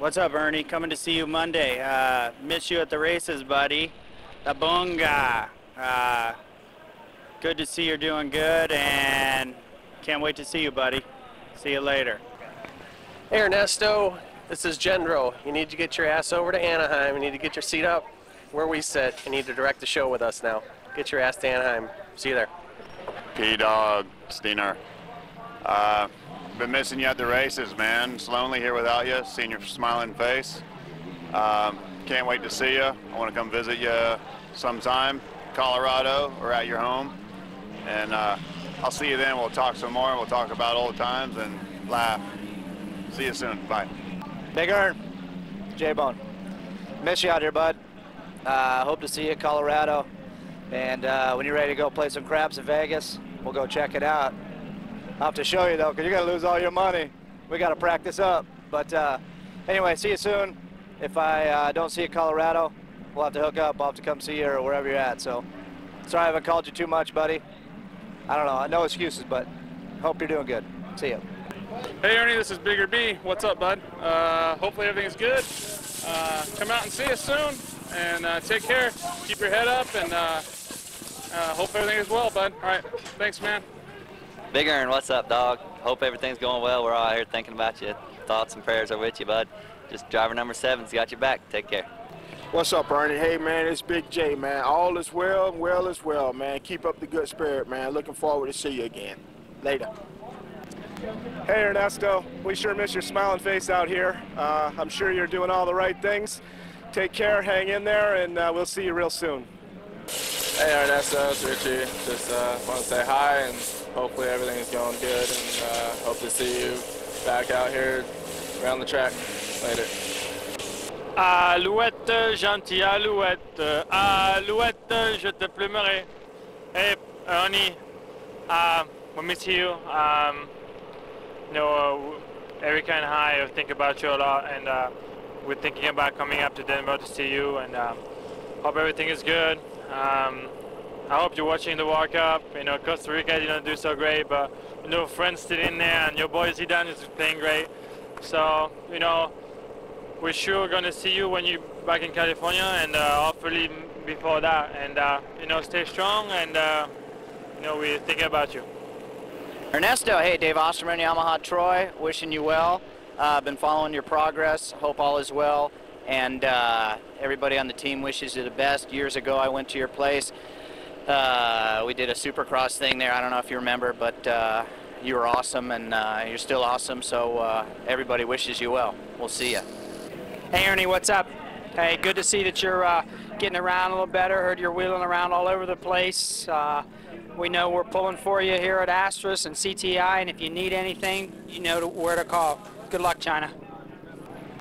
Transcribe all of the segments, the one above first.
What's up, Ernie? Coming to see you Monday. Uh, miss you at the races, buddy. The bunga. Uh, good to see you're doing good, and can't wait to see you, buddy. See you later. Hey Ernesto, this is Gendro. You need to get your ass over to Anaheim. You need to get your seat up where we sit. You need to direct the show with us now. Get your ass to Anaheim. See you there. P-Dog, Steiner. Uh, been missing you at the races, man. It's lonely here without you, seeing your smiling face. Um, can't wait to see you. I want to come visit you sometime, Colorado or at your home. And uh, I'll see you then. We'll talk some more. We'll talk about old times and laugh. See you soon. Bye. Big Ern, J-Bone. Miss you out here, bud. Uh, hope to see you in Colorado. And uh, when you're ready to go play some craps in Vegas, we'll go check it out. I'll have to show you, though, because you're to lose all your money. We got to practice up. But uh, anyway, see you soon. If I uh, don't see you Colorado, we'll have to hook up. I'll have to come see you or wherever you're at. So sorry I haven't called you too much, buddy. I don't know. No excuses, but hope you're doing good. See you. Hey Ernie, this is Bigger B. What's up, bud? Uh, hopefully everything's good. Uh, come out and see us soon, and uh, take care. Keep your head up, and uh, hope everything is well, bud. All right, thanks, man. Big Ern, what's up, dog? Hope everything's going well. We're all out here thinking about you. Thoughts and prayers are with you, bud. Just driver number seven's got your back. Take care. What's up, Ernie? Hey, man, it's Big J, man. All is well, well is well, man. Keep up the good spirit, man. Looking forward to see you again. Later. Hey Ernesto, we sure miss your smiling face out here. Uh, I'm sure you're doing all the right things. Take care, hang in there, and uh, we'll see you real soon. Hey Ernesto, it's Richie. Just uh, want to say hi and hopefully everything is going good and uh, hope to see you back out here around the track later. Alouette, gentil alouette, alouette, je te plumerai. Hey, Ernie, uh, we miss you. Um, you know, uh, Erica and I think about you a lot, and uh, we're thinking about coming up to Denver to see you, and um, hope everything is good. Um, I hope you're watching the World Cup. You know, Costa Rica didn't do so great, but you know, friends still in there, and your boy Zidane is playing great. So, you know, we're sure gonna see you when you're back in California, and uh, hopefully before that. And uh, you know, stay strong, and uh, you know, we're thinking about you. Ernesto, hey, Dave Osterman, Yamaha Troy, wishing you well. Uh, been following your progress. Hope all is well. And uh, everybody on the team wishes you the best. Years ago, I went to your place. Uh, we did a supercross thing there. I don't know if you remember, but uh, you were awesome, and uh, you're still awesome. So uh, everybody wishes you well. We'll see you. Hey, Ernie, what's up? Hey, good to see that you're uh, getting around a little better. Heard you're wheeling around all over the place. Uh, we know we're pulling for you here at Astros and CTI, and if you need anything, you know where to call. Good luck, China.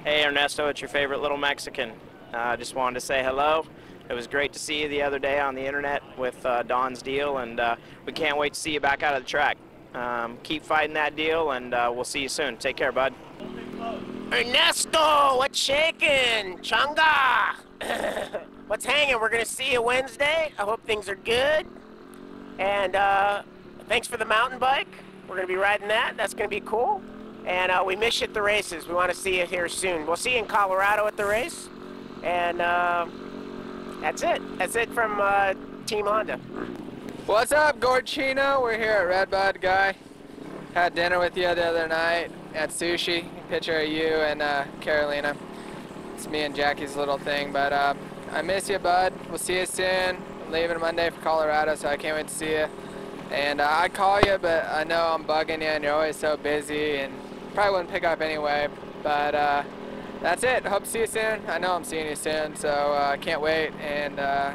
Hey, Ernesto, it's your favorite little Mexican. I uh, just wanted to say hello. It was great to see you the other day on the internet with uh, Don's deal, and uh, we can't wait to see you back out of the track. Um, keep fighting that deal, and uh, we'll see you soon. Take care, bud. Ernesto, what's shaking? Changa! what's hanging? We're going to see you Wednesday. I hope things are good. And uh, thanks for the mountain bike. We're going to be riding that. That's going to be cool. And uh, we miss you at the races. We want to see you here soon. We'll see you in Colorado at the race. And uh, that's it. That's it from uh, Team Honda. What's up, Gorchino? We're here at Red Bud Guy. Had dinner with you the other night at sushi. Picture of you and uh, Carolina. It's me and Jackie's little thing, but uh, I miss you, bud. We'll see you soon. I'm leaving Monday for Colorado, so I can't wait to see you. And uh, I call you, but I know I'm bugging you, and you're always so busy, and probably wouldn't pick up anyway. But uh, that's it. Hope to see you soon. I know I'm seeing you soon, so I uh, can't wait. And uh,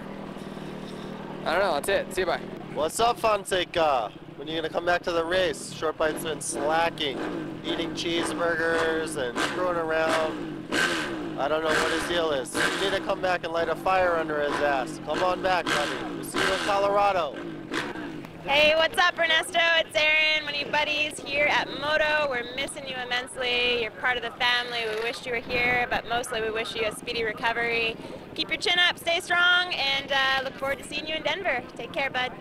I don't know. That's it. See you. Bye. What's up, Fonseca? When are you gonna come back to the race? Short Bite's been slacking, eating cheeseburgers and screwing around. I don't know what his deal is. You need to come back and light a fire under his ass. Come on back, buddy. We'll see you in Colorado. Hey, what's up, Ernesto? It's Erin, one of your buddies here at Moto. We're missing you immensely. You're part of the family. We wish you were here, but mostly we wish you a speedy recovery. Keep your chin up, stay strong, and uh, look forward to seeing you in Denver. Take care, bud.